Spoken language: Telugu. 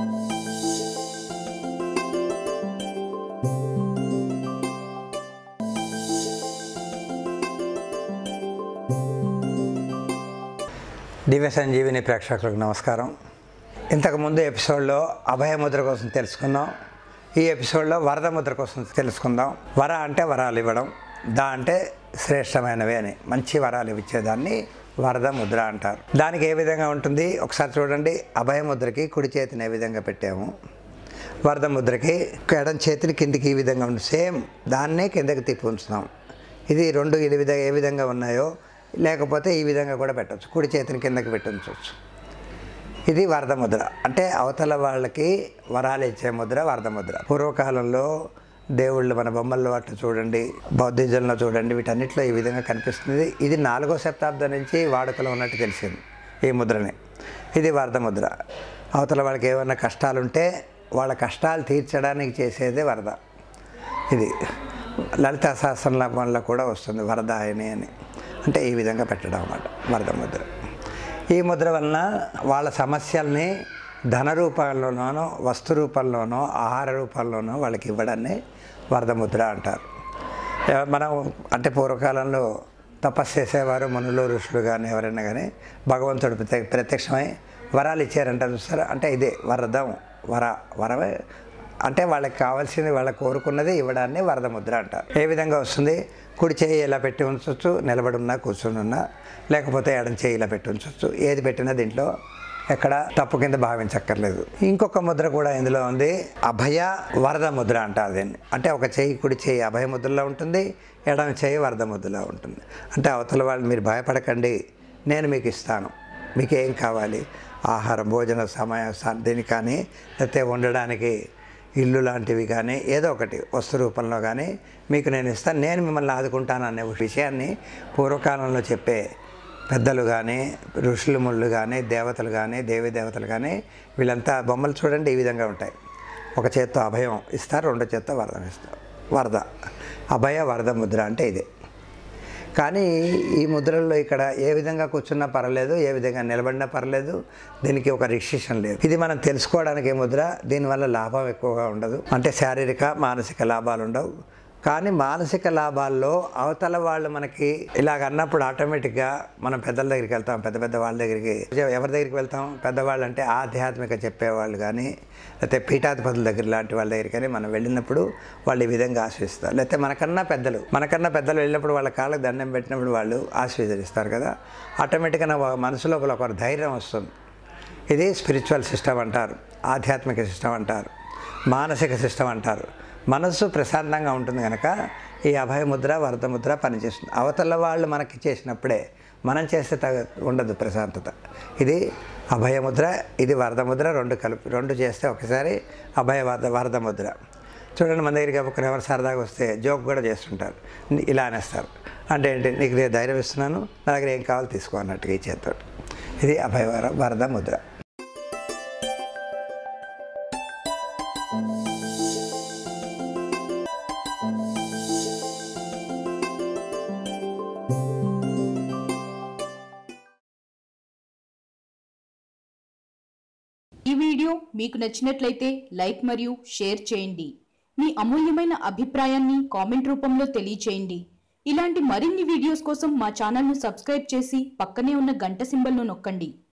దివ్య సంజీవిని ప్రేక్షకులకు నమస్కారం. ఇంతకుముందు ఎపిసోడ్లో అభయముద్ర కోసం తెలుసుకున్నాం. ఈ ఎపిసోడ్లో వరద ముద్ర కోసం తెలుసుకుందాం. వర అంటే వరాలు ఇవ్వడం దా అంటే శ్రేష్టమైనవి అని మంచి వరాలు ఇచ్చేదాన్ని వరద ముద్ర అంటారు. దానికి ఏ విధంగా ఉంటుంది? ఒకసారి చూడండి. అభయ ముద్రకి కుడి చేతిని ఏ విధంగా పెట్టాము? వరద ముద్రకి ఎడం చేతిని కిందికి ఈ విధంగా ఉంది సేమ్ దాన్నే కిందకి తిప్పి ఉంచుతాం. ఇది రెండు ఇది విధంగా ఏ విధంగా ఉన్నాయో లేకపోతే ఈ విధంగా కూడా పెట్టవచ్చు కుడి చేతిని కిందకి పెట్టించవచ్చు ఇది వరద ముద్ర. అంటే అవతల వాళ్ళకి వరాలు ఇచ్చే ముద్ర వరద ముద్ర. పూర్వకాలంలో దేవుళ్ళు మన బొమ్మల్లో వాటిని చూడండి బౌద్ధిజంలో చూడండి వీటన్నిటిలో ఈ విధంగా కనిపిస్తుంది. ఇది నాలుగో శతాబ్దం నుంచి వాడుకలో ఉన్నట్టు తెలిసింది ఈ ముద్రని. ఇది వరద ముద్ర. అవతల వాళ్ళకి ఏమైనా కష్టాలుంటే వాళ్ళ కష్టాలు తీర్చడానికి చేసేదే వరద. ఇది లలిత సహస్రనామంలో కూడా వస్తుంది వరద అని అని. అంటే ఈ విధంగా పెట్టడం అన్నమాట వరద ముద్ర. ఈ ముద్ర వలన వాళ్ళ సమస్యల్ని ధన రూపాల్లోనో వస్తు రూపంలోనో ఆహార రూపంలోనో వాళ్ళకి ఇవ్వడాన్ని వరద ముద్ర అంటారు మనం అంటే పూర్వకాలంలో తపస్సు చేసేవారు మునులు ఋషులు కానీ ఎవరైనా కానీ భగవంతుడు ప్రత్యక్షమై వరాలు ఇచ్చారంట చూస్తారు అంటే ఇదే వరదం వర వరమే. అంటే వాళ్ళకి కావాల్సింది వాళ్ళకి కోరుకున్నది ఇవ్వడాన్ని వరద ముద్ర అంటారు. ఏ విధంగా వస్తుంది? కుడి చేయి ఇలా పెట్టి ఉంచవచ్చు నిలబడి ఉన్నా కూర్చుని ఉన్నా లేకపోతే ఎడం చేయి ఇలా పెట్టి ఉంచవచ్చు ఏది పెట్టినా దీంట్లో ఎక్కడ తప్పు కింద భావించక్కర్లేదు. ఇంకొక ముద్ర కూడా ఇందులో ఉంది. అభయ వరద ముద్ర అంటారు దీన్ని అంటే ఒక చేయి కుడి చేయి అభయ ముద్రలో ఉంటుంది ఎడమ చేయి వరద ముద్రలో ఉంటుంది. అంటే అవతల వాళ్ళు మీరు భయపడకండి నేను మీకు ఇస్తాను. మీకు ఏం కావాలి? ఆహారం భోజన సమయం స- దీనికి కానీ లేకపోతే ఉండడానికి ఇల్లు లాంటివి కానీ ఏదో ఒకటి వస్తు రూపంలో కానీ మీకు నేను ఇస్తాను. నేను మిమ్మల్ని ఆదుకుంటాను అనే విషయాన్ని పూర్వకాలంలో చెప్పే పెద్దలు కానీ ఋషులు ముళ్ళు కానీ దేవతలు కానీ దేవి దేవతలు కానీ వీళ్ళంతా బొమ్మలు చూడండి ఈ విధంగా ఉంటాయి. ఒక చేత్తో అభయం ఇస్తారు రెండో చేత్తో వరదం ఇస్తారు. వరద. అభయ వరద ముద్ర అంటే ఇదే. కానీ ఈ ముద్రల్లో ఇక్కడ ఏ విధంగా కూర్చున్నా పర్లేదు ఏ విధంగా నిలబడినా పర్లేదు దీనికి ఒక రిస్ట్రిక్షన్ లేదు. ఇది మనం తెలుసుకోవడానికి ముద్ర దీనివల్ల లాభం ఎక్కువగా ఉండదు. అంటే శారీరక మానసిక లాభాలు ఉండవు కానీ మానసిక లాభాల్లో అవతల వాళ్ళు మనకి ఇలాగ అన్నప్పుడు ఆటోమేటిక్గా మనం పెద్దల దగ్గరికి వెళ్తాం పెద్ద పెద్ద వాళ్ళ దగ్గరికి. ఎవరి దగ్గరికి వెళ్తాం? పెద్దవాళ్ళు అంటే ఆధ్యాత్మిక చెప్పేవాళ్ళు కానీ లేకపోతే పీఠాధిపతుల దగ్గర లాంటి వాళ్ళ దగ్గరికి కానీ మనం వెళ్ళినప్పుడు వాళ్ళు ఈ విధంగా ఆశీర్వదిస్తారు లేకపోతే మనకన్నా పెద్దలు మనకన్నా పెద్దలు వెళ్ళినప్పుడు వాళ్ళ కాళ్ళకు దండం పెట్టినప్పుడు వాళ్ళు ఆశీర్వదిస్తారు కదా. ఆటోమేటిక్గా నా మనసు లోపల ఒక ధైర్యం వస్తుంది. ఇది స్పిరిచువల్ సిస్టమ్ అంటారు ఆధ్యాత్మిక సిస్టమ్ అంటారు మానసిక సిస్టమ్ అంటారు. మనస్సు ప్రశాంతంగా ఉంటుంది కనుక ఈ అభయముద్ర వరదముద్ర పనిచేస్తుంది. అవతల వాళ్ళు మనకి చేసినప్పుడే మనం చేస్తే తగ ఉండదు ప్రశాంతత. ఇది అభయముద్ర ఇది వరదముద్ర రెండు కలిపి రెండు చేస్తే ఒకసారి అభయ వరద వరదముద్ర చూడండి మన దగ్గరికి ఒకరు ఎవరు సరదాగా వస్తే జోక్ కూడా చేస్తుంటారు. ఇలా అనేస్తారు. అంటే ఏంటి? నీకు నేను ధైర్యం ఇస్తున్నాను నా దగ్గర ఏం కావాలో తీసుకో అన్నట్టుగా ఇచ్చేస్తాడు ఇది అభయ వర వరద ముద్ర. ఈ వీడియో మీకు నచ్చినట్లయితే లైక్ మరియు షేర్ చేయండి. మీ అమూల్యమైన అభిప్రాయాన్ని కామెంట్ రూపంలో తెలియచేయండి. ఇలాంటి మరిన్ని వీడియోస్ కోసం మా ఛానల్ను సబ్స్క్రైబ్ చేసి పక్కనే ఉన్న గంట సింబల్ను నొక్కండి.